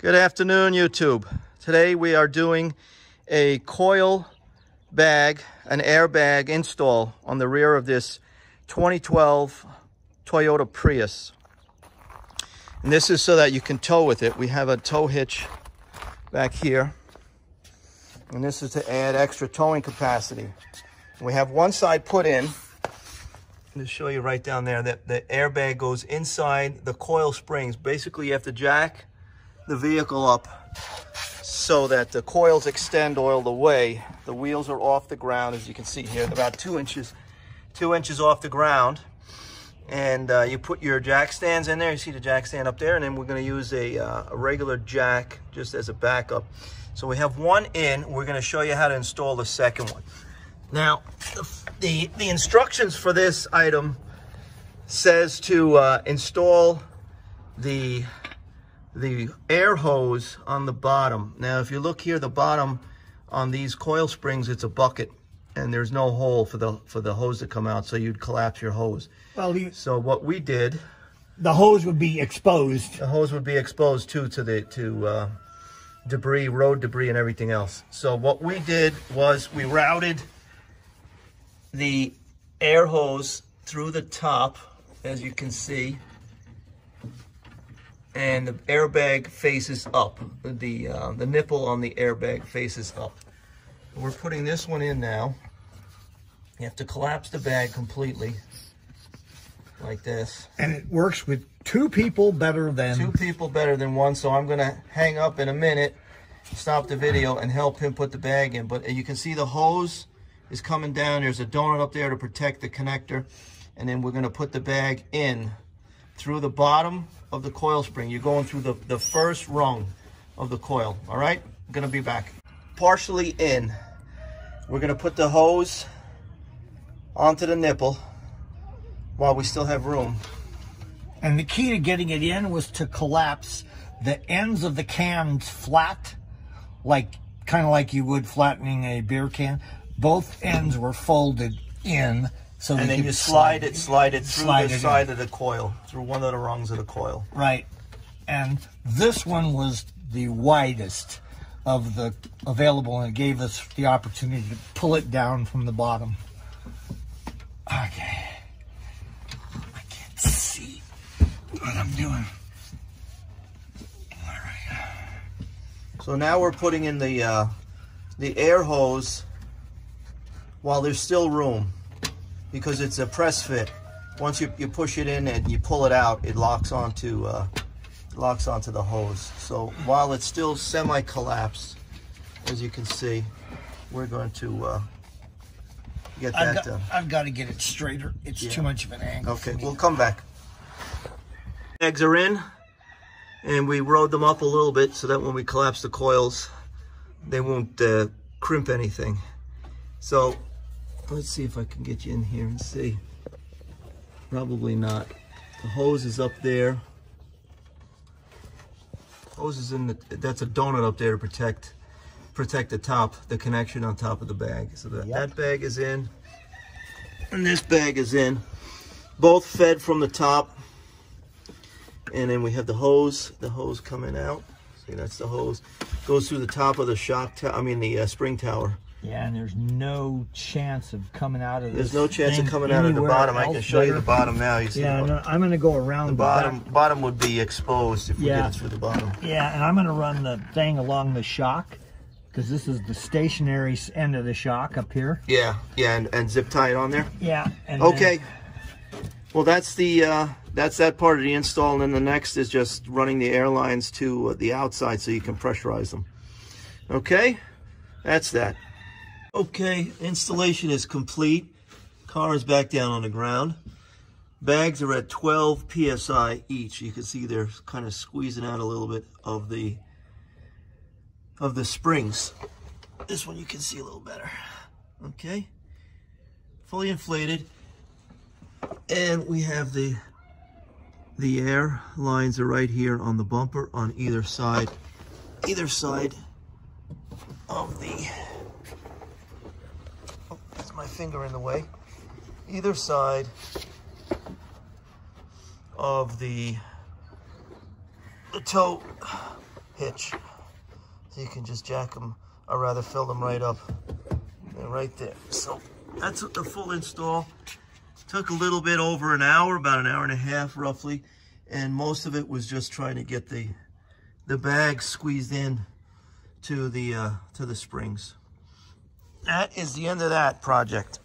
Good afternoon, YouTube. Today we are doing a coil bag, an airbag install on the rear of this 2012 Toyota Prius. And this is so that you can tow with it. We have a tow hitch back here. And this is to add extra towing capacity. We have one side put in. To show you right down there that the airbag goes inside the coil springs. Basically, you have to jack the vehicle up so that the coils extend all the way. The wheels are off the ground, as you can see here, about two inches, two inches off the ground. And uh, you put your jack stands in there. You see the jack stand up there, and then we're going to use a, uh, a regular jack just as a backup. So we have one in. We're going to show you how to install the second one. Now, the, the, the instructions for this item says to uh, install the the air hose on the bottom. Now, if you look here, the bottom on these coil springs, it's a bucket and there's no hole for the for the hose to come out, so you'd collapse your hose. Well, you, So what we did, the hose would be exposed. the hose would be exposed too to the to uh, debris, road debris, and everything else. So what we did was we routed the air hose through the top, as you can see, and the airbag faces up. The uh, the nipple on the airbag faces up. We're putting this one in now. You have to collapse the bag completely, like this. And it works with two people better than Two people better than one, so I'm gonna hang up in a minute, stop the video, and help him put the bag in. But you can see the hose is coming down. There's a donut up there to protect the connector. And then we're gonna put the bag in through the bottom of the coil spring. You're going through the, the first rung of the coil, all right? I'm gonna be back. Partially in. We're gonna put the hose onto the nipple while we still have room. And the key to getting it in was to collapse the ends of the cans flat, like kind of like you would flattening a beer can. Both ends were folded in, so And then you slide it, slide it through slide the it in. side of the coil, through one of the rungs of the coil. Right. And this one was the widest of the available, and it gave us the opportunity to pull it down from the bottom. Okay. I can't see what I'm doing. All right. So now we're putting in the uh, the air hose while there's still room because it's a press fit. Once you, you push it in and you pull it out, it locks onto uh, locks onto the hose. So while it's still semi-collapsed, as you can see, we're going to uh, get I've that got, done. I've got to get it straighter. It's Yeah. too much of an angle. Okay, we'll come back. Eggs are in, and we rode them up a little bit so that when we collapse the coils, they won't uh, crimp anything. So, let's see if I can get you in here and see. Probably not. The hose is up there. Hose is in the, that's a donut up there to protect protect the top, the connection on top of the bag. So that, Yep. that bag is in, and this bag is in both fed from the top and then we have the hose the hose coming out see that's the hose goes through the top of the shock tower i mean the uh, spring tower Yeah, and there's no chance of coming out of there's no chance of coming out of the bottom i can show you the bottom now you see Yeah, no, I'm going to go around the the bottom back. bottom would be exposed if we Yeah. did it through the bottom Yeah, and I'm going to run the thing along the shock because this is the stationary end of the shock up here. yeah yeah and, and zip tie it on there Yeah. And then- okay well that's the uh that's that part of the install and then the next is just running the airlines to uh, the outside so you can pressurize them okay that's that okay installation is complete. Car is back down on the ground. Bags are at 12 psi each. You can see they're kind of squeezing out a little bit of the of the springs. This one you can see a little better. Okay. Fully inflated. And we have the the air lines are right here on the bumper on either side either side of the my finger in the way either side of the the tow hitch. So you can just jack them, or rather fill them right up. They're right there. So that's the full install. Took a little bit over an hour, about an hour and a half roughly. And most of it was just trying to get the the bag squeezed in to the uh, to the springs. That is the end of that project.